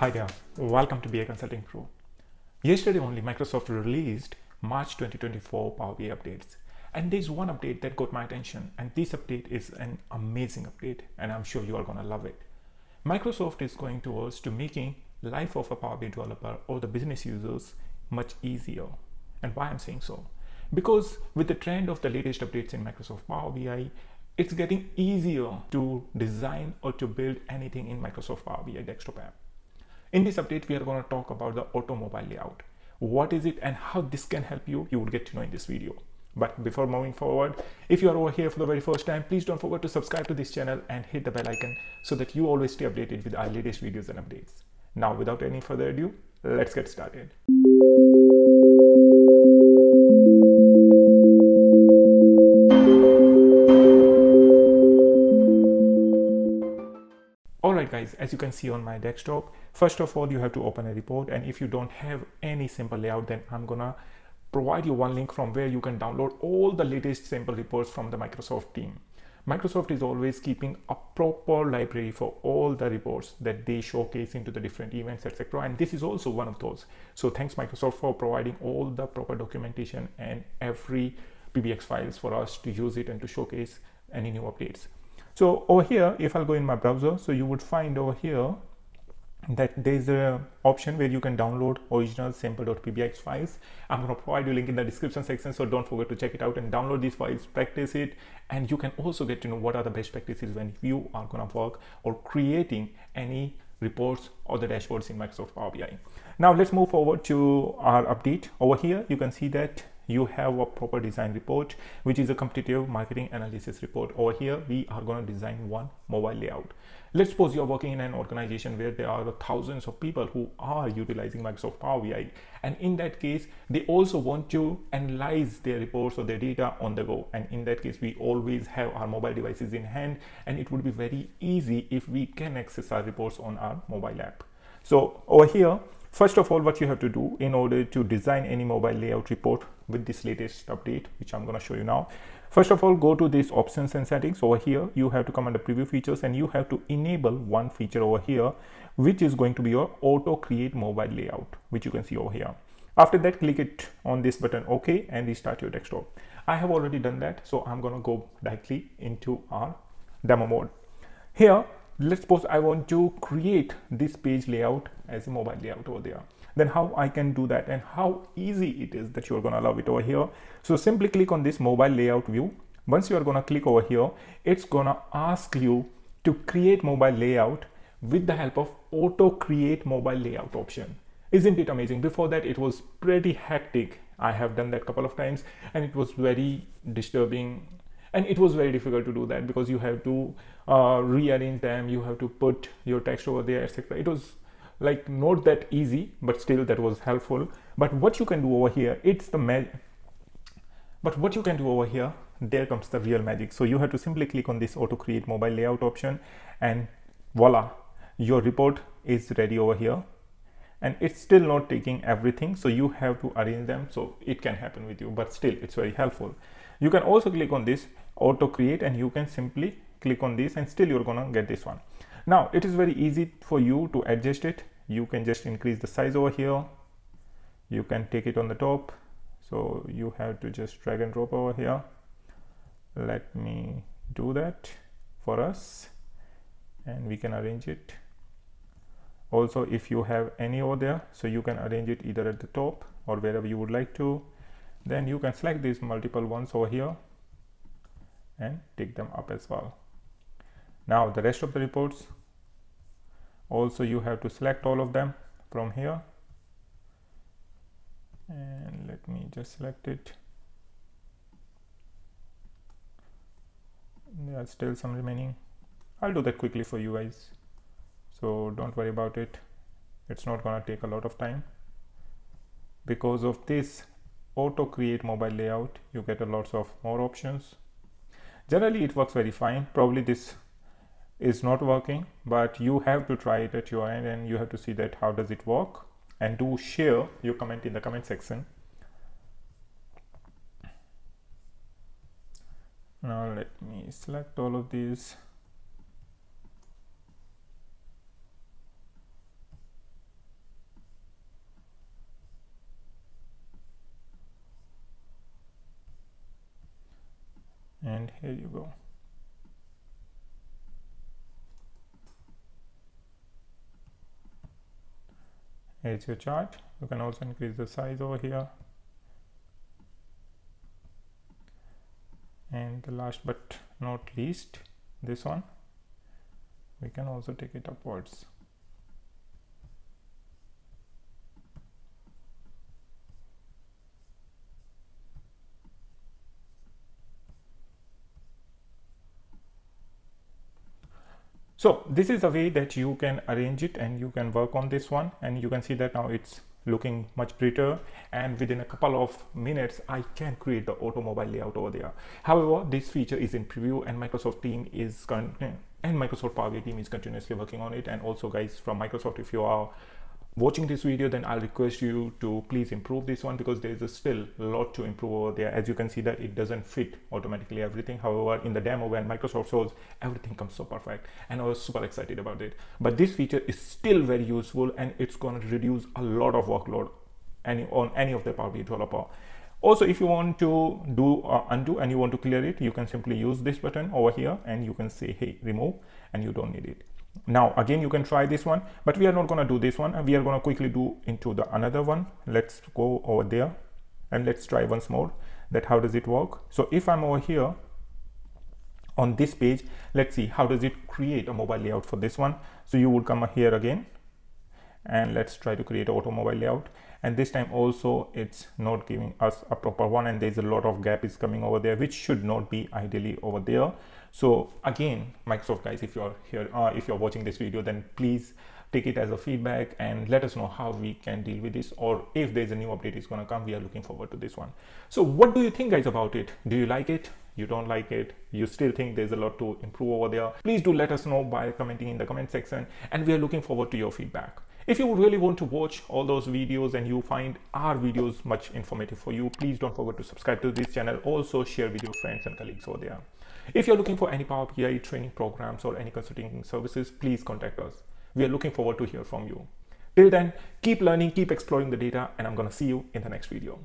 Hi there, welcome to BI Consulting Pro. Yesterday only Microsoft released March 2024 Power BI updates. And there's one update that got my attention and this update is an amazing update and I'm sure you are gonna love it. Microsoft is going towards to making life of a Power BI developer or the business users much easier. And why I'm saying so? Because with the trend of the latest updates in Microsoft Power BI, it's getting easier to design or to build anything in Microsoft Power BI desktop app. In this update, we are going to talk about the automobile layout. What is it and how this can help you, you will get to know in this video. But before moving forward, if you are over here for the very first time, please don't forget to subscribe to this channel and hit the bell icon so that you always stay updated with our latest videos and updates. Now, without any further ado, let's get started. Guys, as you can see on my desktop, first of all you have to open a report and if you don't have any simple layout then I'm gonna provide you one link from where you can download all the latest simple reports from the Microsoft team. Microsoft is always keeping a proper library for all the reports that they showcase into the different events, etc. And this is also one of those. So thanks Microsoft for providing all the proper documentation and every PBIX files for us to use it and to showcase any new updates. So over here, if I'll go in my browser, so you would find over here that there's a option where you can download original sample.pbix files. I'm going to provide you a link in the description section so don't forget to check it out and download these files practice it and you can also get to know what are the best practices when you are going to work or creating any reports or the dashboards in microsoft power bi now let's move forward to our update. Over here you can see that you have a proper design report which is a competitive marketing analysis report. Over here we are going to design one mobile layout. Let's suppose you're working in an organization where there are thousands of people who are utilizing microsoft power bi and in that case they also want to analyze their reports or their data on the go. And in that case we always have our mobile devices in hand and it would be very easy if we can access our reports on our mobile app. So over here First of all, what you have to do in order to design any mobile layout report with this latest update, which I'm going to show you now. First of all, go to these options and settings over here. You have to come under preview features and you have to enable one feature over here, which is going to be your auto create mobile layout, which you can see over here. After that, click it on this button OK and restart your desktop. I have already done that. So I'm going to go directly into our demo mode. Here, let's suppose I want to create this page layout as a mobile layout over there. Then how I can do that and how easy it is that you're gonna love it over here. So simply click on this mobile layout view. Once you are gonna click over here it's gonna ask you to create mobile layout with the help of auto create mobile layout option. Isn't it amazing? Before that it was pretty hectic. I have done that couple of times and it was very disturbing and it was very difficult to do that because you have to uh, rearrange them you have to put your text over there etc it was like not that easy but still that was helpful. But what you can do over here it's the magic but what you can do over here there comes the real magic. So you have to simply click on this auto create mobile layout option and voila your report is ready over here. And it's still not taking everything so you have to arrange them so it can happen with you but still it's very helpful. You can also click on this auto create and you can simply click on this and still you're gonna get this one. Now it is very easy for you to adjust it. You can just increase the size over here. You can take it on the top. So you have to just drag and drop over here. Let me do that for us and we can arrange it. Also if you have any over there so you can arrange it either at the top or wherever you would like to then you can select these multiple ones over here and take them up as well. Now the rest of the reports. Also you have to select all of them from here. And let me just select it. There are still some remaining. I'll do that quickly for you guys. So don't worry about it. It's not gonna take a lot of time. Because of this auto create mobile layout you get a lots of more options generally it works very fine. Probably this is not working but you have to try it at your end and you have to see that how does it work. And do share your comment in the comment section. Now let me select all of these and here you go. Here's your chart. You can also increase the size over here. And the last but not least this one. We can also take it upwards so this is a way that you can arrange it and you can work on this one. And you can see that now it's looking much prettier. And within a couple of minutes I can create the automobile layout over there. However, this feature is in preview and Microsoft team is and Microsoft Power BI team is continuously working on it. And also guys from Microsoft if you are watching this video then i'll request you to please improve this one because there is a still a lot to improve over there. As you can see that it doesn't fit automatically everything. However in the demo when microsoft shows everything comes so perfect. And i was super excited about it. But this feature is still very useful and it's going to reduce a lot of workload any on any of the power bi developer. Also if you want to do uh, undo and you want to clear it you can simply use this button over here and you can say hey remove and you don't need it now again you can try this one but we are not going to do this one. And we are going to quickly do into the another one. Let's go over there and let's try once more that how does it work. So if i'm over here on this page let's see how does it create a mobile layout for this one? So you would come here again and let's try to create automobile layout. And this time also it's not giving us a proper one and there's a lot of gap is coming over there which should not be ideally over there. So again microsoft guys if you're here uh, if you're watching this video then please take it as a feedback and let us know how we can deal with this or if there's a new update is going to come we are looking forward to this one. So what do you think guys about it? Do you like it? You don't like it? You still think there's a lot to improve over there? Please do let us know by commenting in the comment section and we are looking forward to your feedback if you really want to watch all those videos and you find our videos much informative for you, please don't forget to subscribe to this channel. Also share with your friends and colleagues over there. If you're looking for any Power BI training programs or any consulting services, please contact us. We are looking forward to hear from you. Till then, keep learning, keep exploring the data, and I'm going to see you in the next video.